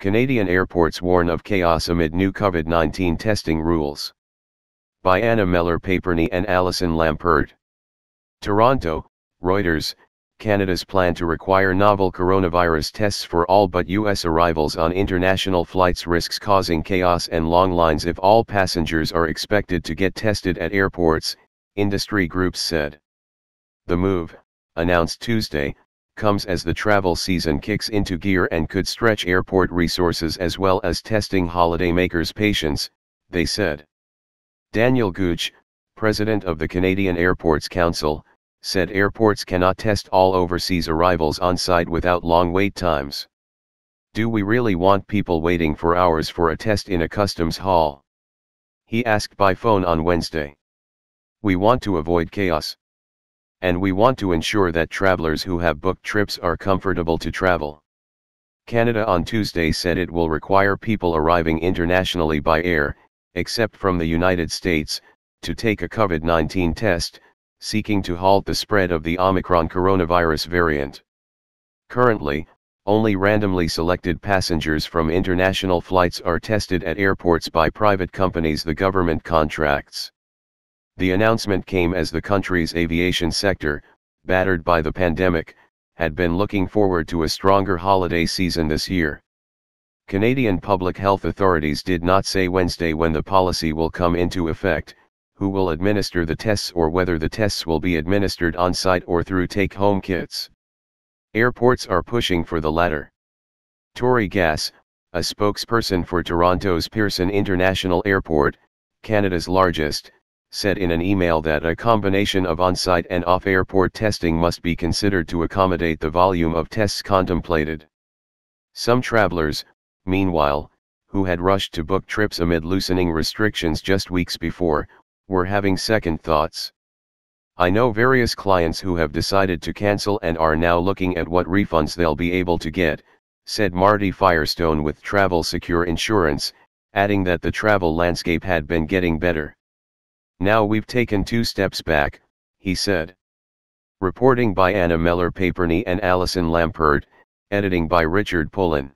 Canadian airports warn of chaos amid new COVID-19 testing rules. By Anna Mehler Paperny and Allison Lampert. Toronto, Reuters, Canada's plan to require novel coronavirus tests for all but U.S. arrivals on international flights risks causing chaos and long lines if all passengers are expected to get tested at airports, industry groups said. The move, announced Tuesday, comes as the travel season kicks into gear and could stretch airport resources as well as testing holidaymakers' patience, they said. Daniel Gooch, president of the Canadian Airports Council, said airports cannot test all overseas arrivals on site without long wait times. Do we really want people waiting for hours for a test in a customs hall? He asked by phone on Wednesday. We want to avoid chaos. And we want to ensure that travelers who have booked trips are comfortable to travel. Canada on Tuesday said it will require people arriving internationally by air, except from the United States, to take a COVID 19 test, seeking to halt the spread of the Omicron coronavirus variant. Currently, only randomly selected passengers from international flights are tested at airports by private companies the government contracts. The announcement came as the country's aviation sector, battered by the pandemic, had been looking forward to a stronger holiday season this year. Canadian public health authorities did not say Wednesday when the policy will come into effect, who will administer the tests or whether the tests will be administered on site or through take home kits. Airports are pushing for the latter. Tori Gass, a spokesperson for Toronto's Pearson International Airport, Canada's largest, said in an email that a combination of on site and off airport testing must be considered to accommodate the volume of tests contemplated. Some travelers, meanwhile, who had rushed to book trips amid loosening restrictions just weeks before, were having second thoughts. I know various clients who have decided to cancel and are now looking at what refunds they'll be able to get, said Marty Firestone with Travel Secure Insurance, adding that the travel landscape had been getting better. Now we've taken two steps back, he said. Reporting by Anna Mehler Paperny and Allison Lampert, editing by Richard Pullin.